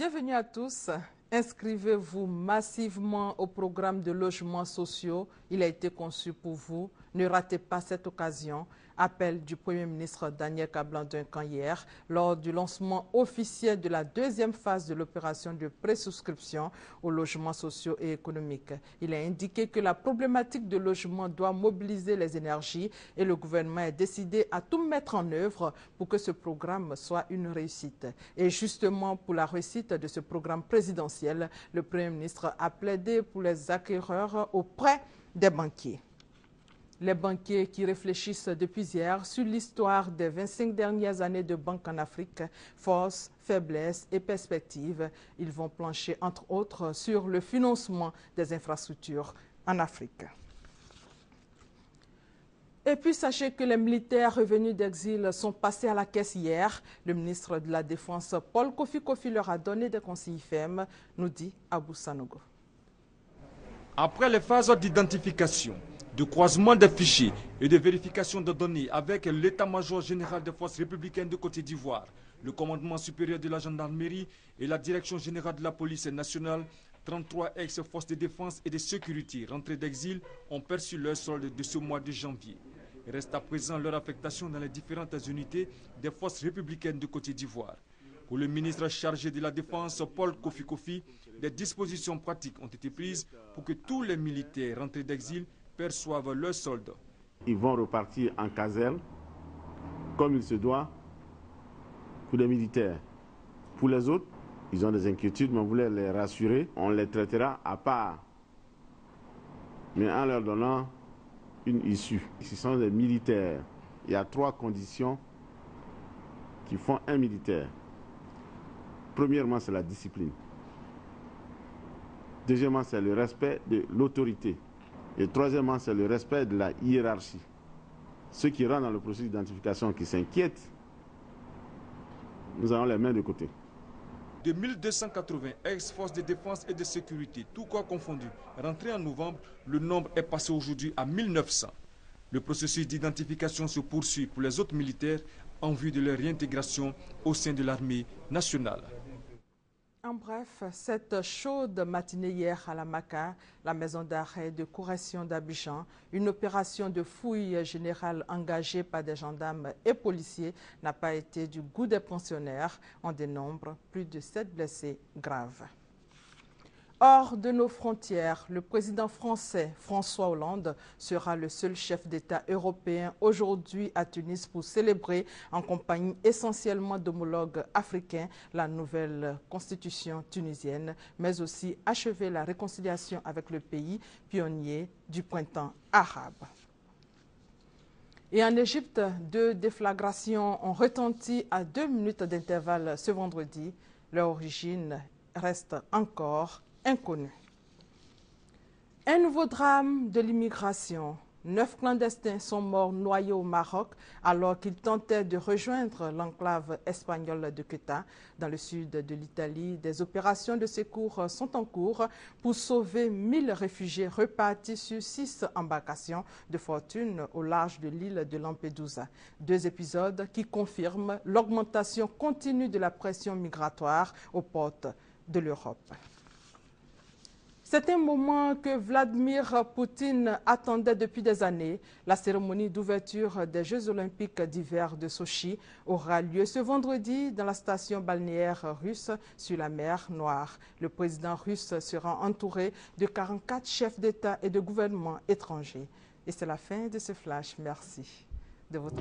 Bienvenue à tous. Inscrivez-vous massivement au programme de logements sociaux. Il a été conçu pour vous. Ne ratez pas cette occasion appel du Premier ministre Daniel Kablan-Duncan hier lors du lancement officiel de la deuxième phase de l'opération de présouscription aux logements sociaux et économiques. Il a indiqué que la problématique de logement doit mobiliser les énergies et le gouvernement est décidé à tout mettre en œuvre pour que ce programme soit une réussite. Et justement, pour la réussite de ce programme présidentiel, le Premier ministre a plaidé pour les acquéreurs auprès des banquiers. Les banquiers qui réfléchissent depuis hier sur l'histoire des 25 dernières années de banque en Afrique, force, faiblesses et perspectives, ils vont plancher entre autres sur le financement des infrastructures en Afrique. Et puis sachez que les militaires revenus d'exil sont passés à la caisse hier. Le ministre de la Défense, Paul Kofi Kofi, leur a donné des conseils fermes, nous dit Abou Sanogo. Après les phases d'identification, de croisement des fichiers et de vérification de données avec l'état-major général des forces républicaines de Côte d'Ivoire, le commandement supérieur de la gendarmerie et la direction générale de la police nationale, 33 ex-forces de défense et de sécurité rentrés d'exil ont perçu leur solde de ce mois de janvier. Reste à présent leur affectation dans les différentes unités des forces républicaines de Côte d'Ivoire. Pour le ministre chargé de la Défense, Paul Kofi Kofi, des dispositions pratiques ont été prises pour que tous les militaires rentrés d'exil perçoivent leur solde. Ils vont repartir en caserne, comme il se doit, pour les militaires. Pour les autres, ils ont des inquiétudes, mais on voulait les rassurer. On les traitera à part, mais en leur donnant une issue. Ce sont des militaires. Il y a trois conditions qui font un militaire. Premièrement, c'est la discipline. Deuxièmement, c'est le respect de l'autorité. Et troisièmement, c'est le respect de la hiérarchie. Ceux qui rentrent dans le processus d'identification qui s'inquiètent, nous avons les mains de côté. De 1280 ex-forces de défense et de sécurité, tout corps confondu, rentrés en novembre, le nombre est passé aujourd'hui à 1900. Le processus d'identification se poursuit pour les autres militaires en vue de leur réintégration au sein de l'armée nationale. En bref, cette chaude matinée hier à la MACA, la maison d'arrêt de correction d'Abidjan, une opération de fouille générale engagée par des gendarmes et policiers n'a pas été du goût des pensionnaires. On dénombre plus de sept blessés graves. Hors de nos frontières, le président français François Hollande sera le seul chef d'État européen aujourd'hui à Tunis pour célébrer en compagnie essentiellement d'homologues africains la nouvelle constitution tunisienne, mais aussi achever la réconciliation avec le pays pionnier du printemps arabe. Et en Égypte, deux déflagrations ont retenti à deux minutes d'intervalle ce vendredi. Leur origine reste encore inconnu. Un nouveau drame de l'immigration. Neuf clandestins sont morts noyés au Maroc alors qu'ils tentaient de rejoindre l'enclave espagnole de Quetta. Dans le sud de l'Italie, des opérations de secours sont en cours pour sauver 1000 réfugiés repartis sur six embarcations de fortune au large de l'île de Lampedusa. Deux épisodes qui confirment l'augmentation continue de la pression migratoire aux portes de l'Europe. C'est un moment que Vladimir Poutine attendait depuis des années. La cérémonie d'ouverture des Jeux olympiques d'hiver de Sochi aura lieu ce vendredi dans la station balnéaire russe sur la mer Noire. Le président russe sera entouré de 44 chefs d'État et de gouvernements étrangers. Et c'est la fin de ce flash. Merci de votre